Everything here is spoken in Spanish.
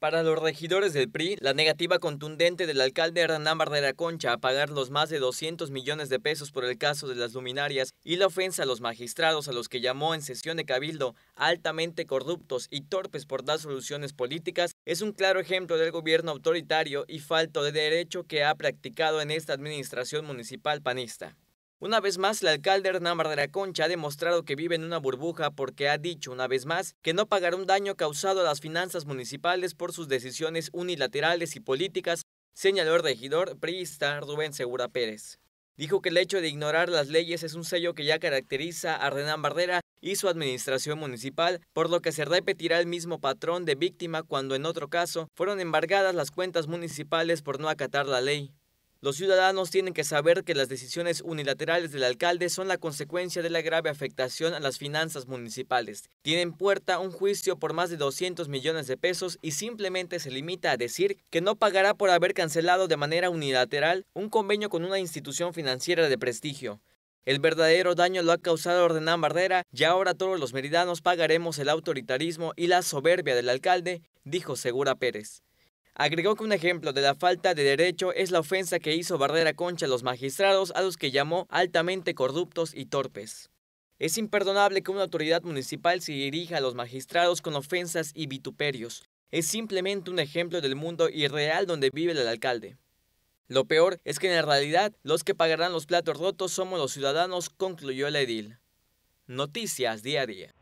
Para los regidores del PRI, la negativa contundente del alcalde Hernán Barrera Concha a pagar los más de 200 millones de pesos por el caso de las luminarias y la ofensa a los magistrados a los que llamó en sesión de cabildo altamente corruptos y torpes por dar soluciones políticas es un claro ejemplo del gobierno autoritario y falto de derecho que ha practicado en esta administración municipal panista. Una vez más, el alcalde Hernán Barrera Concha ha demostrado que vive en una burbuja porque ha dicho una vez más que no pagará un daño causado a las finanzas municipales por sus decisiones unilaterales y políticas, señaló el regidor priista Rubén Segura Pérez. Dijo que el hecho de ignorar las leyes es un sello que ya caracteriza a Hernán Barrera y su administración municipal, por lo que se repetirá el mismo patrón de víctima cuando en otro caso fueron embargadas las cuentas municipales por no acatar la ley. Los ciudadanos tienen que saber que las decisiones unilaterales del alcalde son la consecuencia de la grave afectación a las finanzas municipales. Tienen puerta un juicio por más de 200 millones de pesos y simplemente se limita a decir que no pagará por haber cancelado de manera unilateral un convenio con una institución financiera de prestigio. El verdadero daño lo ha causado Ordenán Barrera y ahora todos los meridanos pagaremos el autoritarismo y la soberbia del alcalde, dijo Segura Pérez. Agregó que un ejemplo de la falta de derecho es la ofensa que hizo Barrera Concha a los magistrados a los que llamó altamente corruptos y torpes. Es imperdonable que una autoridad municipal se dirija a los magistrados con ofensas y vituperios. Es simplemente un ejemplo del mundo irreal donde vive el alcalde. Lo peor es que en realidad los que pagarán los platos rotos somos los ciudadanos, concluyó el edil. Noticias día a día.